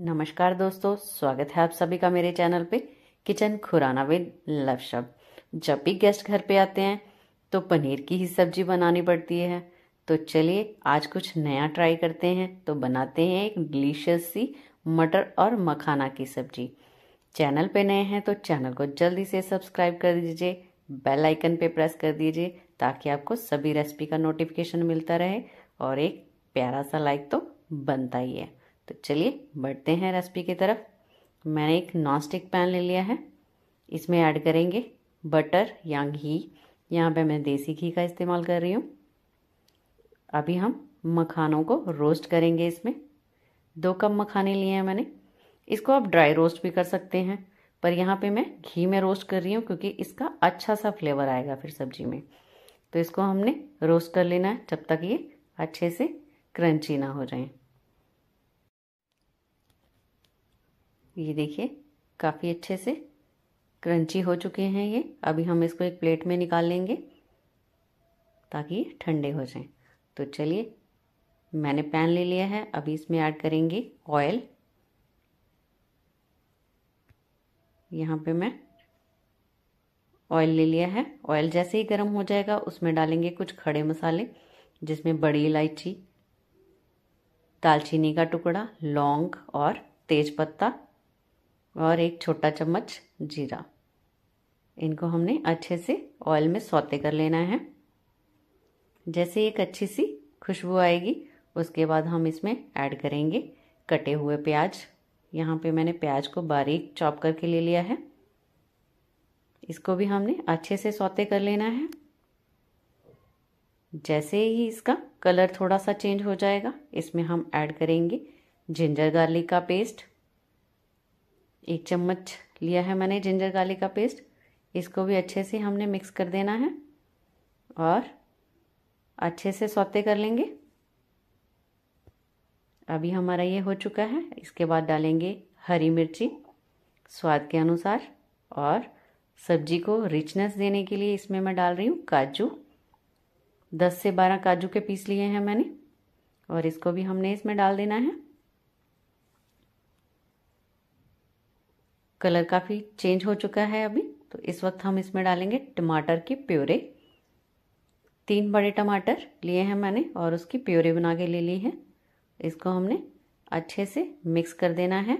नमस्कार दोस्तों, स्वागत है आप सभी का मेरे चैनल पे, किचन खुराना विद लव शब जब भी गेस्ट घर पे आते हैं तो पनीर की ही सब्ज़ी बनानी पड़ती है। तो चलिए, आज कुछ नया ट्राई करते हैं। तो बनाते हैं एक डिलीशियस सी मटर और मखाना की सब्ज़ी। चैनल पे नए हैं तो चैनल को जल्दी से सब्सक्राइब कर दीजिए बेल आइकन पे प्रेस कर दीजिए, ताकि आपको सभी रेसिपी का नोटिफिकेशन मिलता रहे, और एक प्यारा सा लाइक तो बनता ही है। तो चलिए, बढ़ते हैं रेसिपी की तरफ़। मैंने एक नॉन स्टिक पैन ले लिया है। इसमें ऐड करेंगे बटर या घी। यहाँ पे मैं देसी घी का इस्तेमाल कर रही हूँ। अभी हम मखानों को रोस्ट करेंगे इसमें। दो कप मखाने लिए हैं मैंने। इसको आप ड्राई रोस्ट भी कर सकते हैं, पर यहाँ पे मैं घी में रोस्ट कर रही हूँ, क्योंकि इसका अच्छा सा फ्लेवर आएगा फिर सब्ज़ी में। तो इसको हमने रोस्ट कर लेना है, जब तक ये अच्छे से क्रंची ना हो जाए। ये देखिए, काफ़ी अच्छे से क्रंची हो चुके हैं ये। अभी हम इसको एक प्लेट में निकाल लेंगे ताकि ये ठंडे हो जाएँ। तो चलिए, मैंने पैन ले लिया है, अभी इसमें ऐड करेंगे ऑयल। यहाँ पे मैं ऑयल ले लिया है। ऑयल जैसे ही गर्म हो जाएगा, उसमें डालेंगे कुछ खड़े मसाले, जिसमें बड़ी इलायची, दालचीनी का टुकड़ा, लौंग और तेज पत्ता और एक छोटा चम्मच जीरा। इनको हमने अच्छे से ऑयल में सौते कर लेना है। जैसे एक अच्छी सी खुशबू आएगी, उसके बाद हम इसमें ऐड करेंगे कटे हुए प्याज। यहाँ पे मैंने प्याज को बारीक चॉप करके ले लिया है। इसको भी हमने अच्छे से सौते कर लेना है। जैसे ही इसका कलर थोड़ा सा चेंज हो जाएगा, इसमें हम ऐड करेंगे जिंजर गार्लिक का पेस्ट एक चम्मच लिया है मैंने जिंजर गार्लिक का पेस्ट। इसको भी अच्छे से हमने मिक्स कर देना है और अच्छे से सौते कर लेंगे। अभी हमारा ये हो चुका है। इसके बाद डालेंगे हरी मिर्ची स्वाद के अनुसार और सब्ज़ी को रिचनेस देने के लिए इसमें मैं डाल रही हूँ काजू। दस से बारह काजू के पीस लिए हैं मैंने और इसको भी हमने इसमें डाल देना है। कलर काफ़ी चेंज हो चुका है अभी। तो इस वक्त हम इसमें डालेंगे टमाटर की प्योरे। तीन बड़े टमाटर लिए हैं मैंने और उसकी प्योरे बना के ले ली है। इसको हमने अच्छे से मिक्स कर देना है।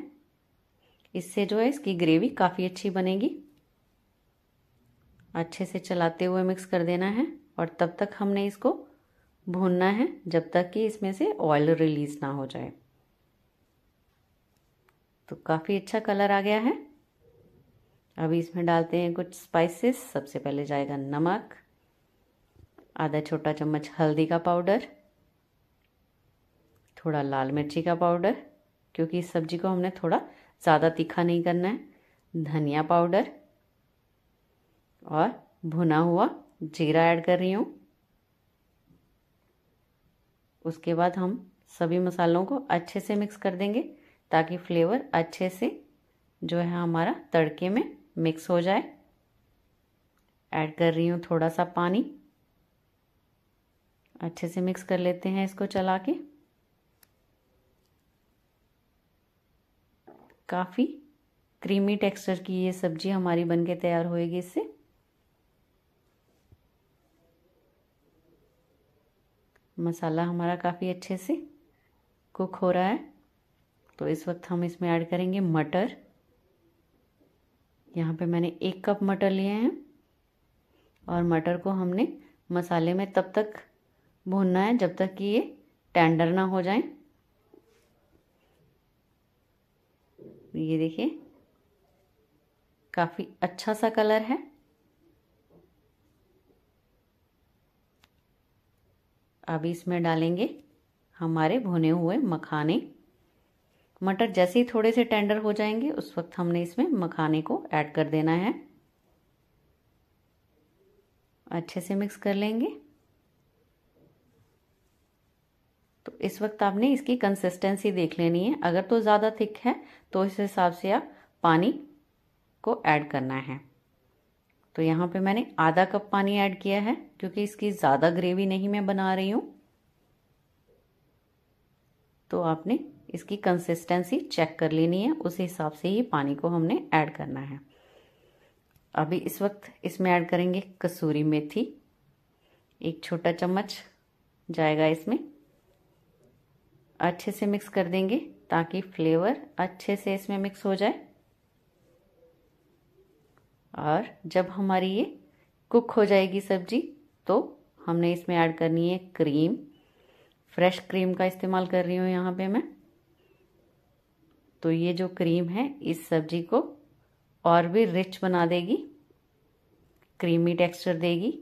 इससे जो है इसकी ग्रेवी काफ़ी अच्छी बनेगी। अच्छे से चलाते हुए मिक्स कर देना है और तब तक हमने इसको भूनना है जब तक कि इसमें से ऑयल रिलीज़ ना हो जाए। तो काफ़ी अच्छा कलर आ गया है। अभी इसमें डालते हैं कुछ स्पाइसेस सबसे पहले जाएगा नमक, आधा छोटा चम्मच हल्दी का पाउडर थोड़ा लाल मिर्ची का पाउडर क्योंकि इस सब्ज़ी को हमने थोड़ा ज़्यादा तीखा नहीं करना है। धनिया पाउडर और भुना हुआ जीरा ऐड कर रही हूँ। उसके बाद हम सभी मसालों को अच्छे से मिक्स कर देंगे ताकि फ्लेवर अच्छे से जो है हमारा तड़के में मिक्स हो जाए। ऐड कर रही हूँ थोड़ा सा पानी। अच्छे से मिक्स कर लेते हैं इसको चला के। काफ़ी क्रीमी टेक्सचर की ये सब्ज़ी हमारी बनके तैयार होएगी इससे। मसाला हमारा काफ़ी अच्छे से कुक हो रहा है। तो इस वक्त हम इसमें ऐड करेंगे मटर। यहाँ पे मैंने एक कप मटर लिए हैं और मटर को हमने मसाले में तब तक भूनना है जब तक कि ये टेंडर ना हो जाए। ये देखिए, काफ़ी अच्छा सा कलर है। अभी इसमें डालेंगे हमारे भुने हुए मखाने। मटर जैसे ही थोड़े से टेंडर हो जाएँगे, उस वक्त हमने इसमें मखाने को ऐड कर देना है। अच्छे से मिक्स कर लेंगे। तो इस वक्त आपने इसकी कंसिस्टेंसी देख लेनी है। अगर तो ज़्यादा थिक है तो इस हिसाब से आप पानी को ऐड करना है। तो यहाँ पे मैंने आधा कप पानी ऐड किया है, क्योंकि इसकी ज़्यादा ग्रेवी नहीं मैं बना रही हूँ। तो आपने इसकी कंसिस्टेंसी चेक कर लेनी है। उस हिसाब से ही पानी को हमने ऐड करना है। अभी इस वक्त इसमें ऐड करेंगे कसूरी मेथी। एक छोटा चम्मच जाएगा इसमें। अच्छे से मिक्स कर देंगे ताकि फ्लेवर अच्छे से इसमें मिक्स हो जाए। और जब हमारी ये कुक हो जाएगी सब्ज़ी तो हमने इसमें ऐड करनी है क्रीम फ्रेश क्रीम का इस्तेमाल कर रही हूँ यहाँ पे मैं। तो ये जो क्रीम है, इस सब्ज़ी को और भी रिच बना देगी, क्रीमी टेक्सचर देगी।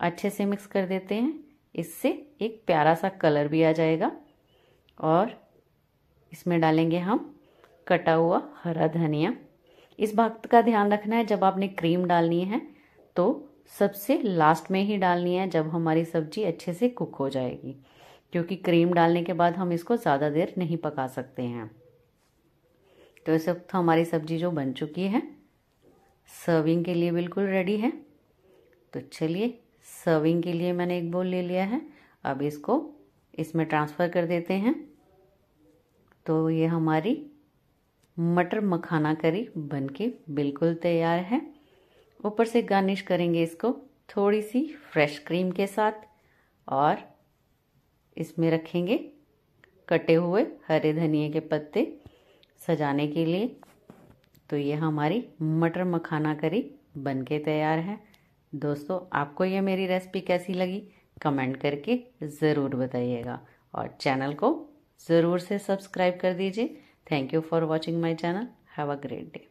अच्छे से मिक्स कर देते हैं। इससे एक प्यारा सा कलर भी आ जाएगा और इसमें डालेंगे हम कटा हुआ हरा धनिया। इस बात का ध्यान रखना है, जब आपने क्रीम डालनी है तो सबसे लास्ट में ही डालनी है जब हमारी सब्ज़ी अच्छे से कुक हो जाएगी। क्योंकि क्रीम डालने के बाद हम इसको ज़्यादा देर नहीं पका सकते हैं। तो इस वक्त हमारी सब्ज़ी जो बन चुकी है सर्विंग के लिए बिल्कुल रेडी है। तो चलिए सर्विंग के लिए मैंने एक बोल ले लिया है। अब इसको इसमें ट्रांसफ़र कर देते हैं। तो ये हमारी मटर मखाना करी बनके बिल्कुल तैयार है। ऊपर से गार्निश करेंगे इसको थोड़ी सी फ्रेश क्रीम के साथ और इसमें रखेंगे कटे हुए हरे धनिए के पत्ते सजाने के लिए। तो ये हमारी मटर मखाना करी बनके तैयार है। दोस्तों, आपको ये मेरी रेसिपी कैसी लगी? कमेंट करके ज़रूर बताइएगा और चैनल को ज़रूर से सब्सक्राइब कर दीजिए। Thank you for watching my channel have a great day